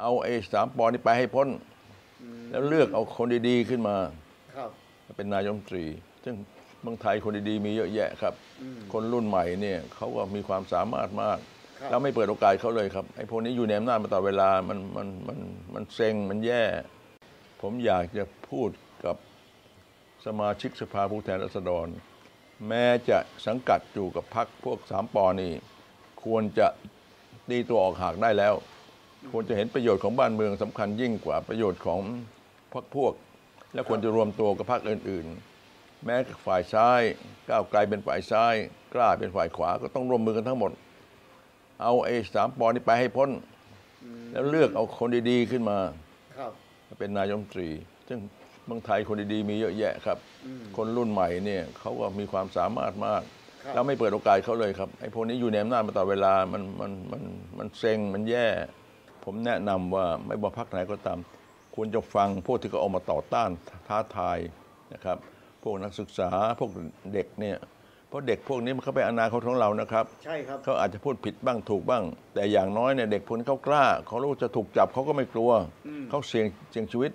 เอาไอ้สามปอนี่ไปให้พ้น แล้วเลือกเอาคนดีๆขึ้นมาครับเป็นนายกรัฐมนตรี ซึ่งเมืองไทยคนดีๆมีเยอะแยะครับ คนรุ่นใหม่เนี่ยเขาก็มีความสามารถมากครับแล้วไม่เปิดโอกาสเขาเลยครับไอ้พวกนี้อยู่ในอำนาจมาตลอดเวลามันมันมันมันเซ็งมันแย่ ผมอยากจะพูดกับสมาชิกสภาผู้แทนราษฎร แม้จะสังกัดอยู่กับพรรคพวกสามปอนี่ ควรจะตีตัวออกหากได้แล้ว ควรจะเห็นประโยชน์ของบ้านเมืองสำคัญยิ่งกว่าประโยชน์ของพรรคพวก และควรจะรวมตัวกับพรรคอื่น ๆ แม้ฝ่ายซ้ายก้าวไกลเป็นฝ่ายซ้าย กล้าเป็นฝ่ายขวาก็ต้องร่วมมือกันทั้งหมด เอาไอ้สามปอนี่ไปให้พ้น แล้วเลือกเอาคนดีๆขึ้นมาครับเป็นนายกรัฐมนตรี ซึ่งเมืองไทยคนดีๆมีเยอะแยะครับ คนรุ่นใหม่เนี่ยเขาก็มีความสามารถมากครับแล้วไม่เปิดโอกาสเขาเลยครับไอ้พวกนี้อยู่ในอำนาจมาตลอดเวลามันมันมันมันเซ็งมันแย่ ผมแนะนำว่าไม่ว่าพรรคไหนก็ตาม ควรจะฟังพวกที่เขาออกมาต่อต้านท้าทายนะครับ พวกนักศึกษาพวกเด็กเนี่ยเพราะเด็กพวกนี้มันเขาเป็นอนาคตของเรานะครับใช่ครับเขาอาจจะพูดผิดบ้างถูกบ้าง แต่อย่างน้อยเนี่ยเด็กพวกนี้เขากล้าเขารู้จะถูกจับเขาก็ไม่กลัวเขาเสี่ยงเสี่ยงชีวิต